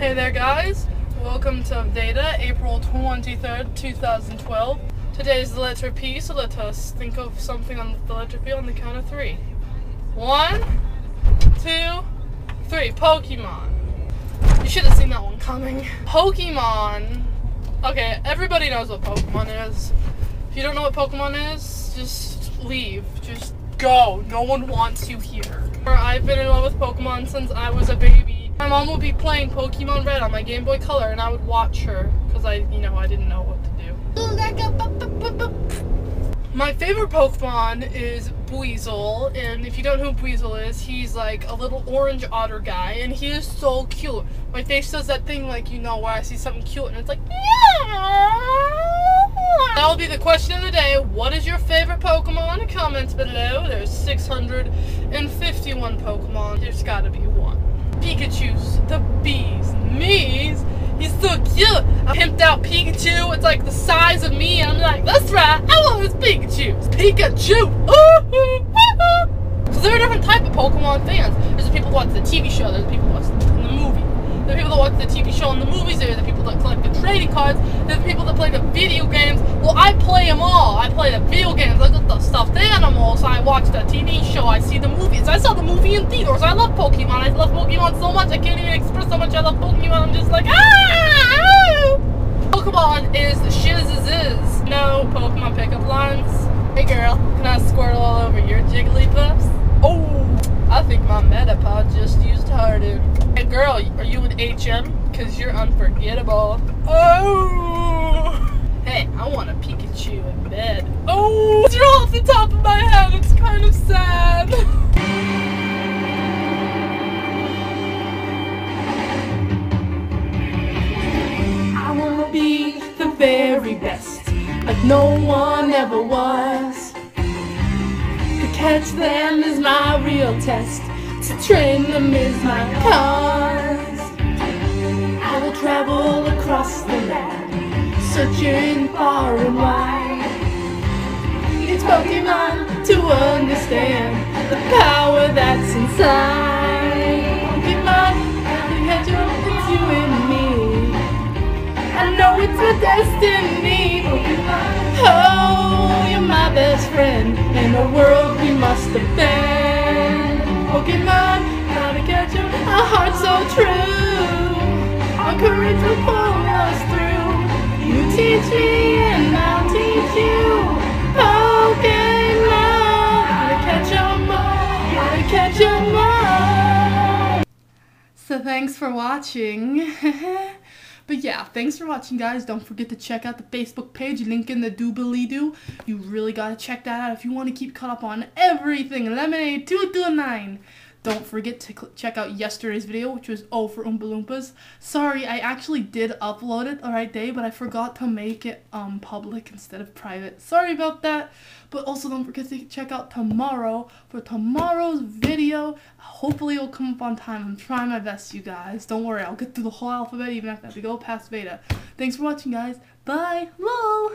Hey there guys, welcome to Veda, April 23rd, 2012. Today is the letter P, so let us think of something on the letter P on the count of three. One, two, three. Pokemon. You should have seen that one coming. Pokemon. Okay, everybody knows what Pokemon is. If you don't know what Pokemon is, just leave. Just go. No one wants you here. I've been in love with Pokemon since I was a baby. My mom would be playing Pokemon Red on my Game Boy Color, and I would watch her because I, you know, I didn't know what to do. My favorite Pokemon is Buizel, and if you don't know who Buizel is, he's like a little orange otter guy, and he is so cute. My face does that thing like, you know, where I see something cute, and it's like, That will be the question of the day. What is your favorite Pokemon? Comments below. There's 651 Pokemon. There's gotta be one. Pikachu's, the bees, me's. He's so cute. I pimped out Pikachu. It's like the size of me, and I'm like, that's right. I want this Pikachu. It's Pikachu. So there are different type of Pokemon fans. There's the people who watch the TV show. There's the people who watch the movie. There are people that watch the TV show and the movies. There are the people that collect the trading cards. There's the people that play the video games. Well, I play them all. I play the video games. I got the stuffed animals. I watch the TV show. I see the movies. I saw the movie in theaters. I love Pokemon. I love Pokemon so much. I can't even express how much I love Pokemon. I'm just like, ah! Pokemon is shizzes. No Pokemon pickup lines. Hey girl, can I squirtle all over your Jigglypuffs? Oh, I think my Metapod just used Harden. Hey girl, are you an HM? Cause you're unforgettable. Oh! Hey, I want a Pikachu in bed. Oh! It's off the top of my head. It's kind of sad. I wanna be the very best, like no one ever was. To catch them is my real test. To train them is my cause. I will travel across the land, searching far and wide. It's Pokemon to understand the power that's inside. Pokemon, the hedgehog, it's you and me. I know it's a destiny. Pokemon, oh, you're my best friend in a world we must defend. Pokemon, how to catch 'em, a heart so true. Our courage will pull us through. You teach me and I'll teach you. Pokemon, how to catch all, how to catch all. So thanks for watching. But yeah, thanks for watching, guys. Don't forget to check out the Facebook page, link in the doobly doo. You really gotta check that out if you want to keep caught up on everything. Lemonade 229. Don't forget to check out yesterday's video, which was O for Oompa Loompas. Sorry, I actually did upload it the right day, but I forgot to make it um public instead of private. Sorry about that. But also don't forget to check out tomorrow for tomorrow's video. Hopefully it'll come up on time. I'm trying my best, you guys. Don't worry, I'll get through the whole alphabet even if I have to go past beta. Thanks for watching, guys. Bye. Lol.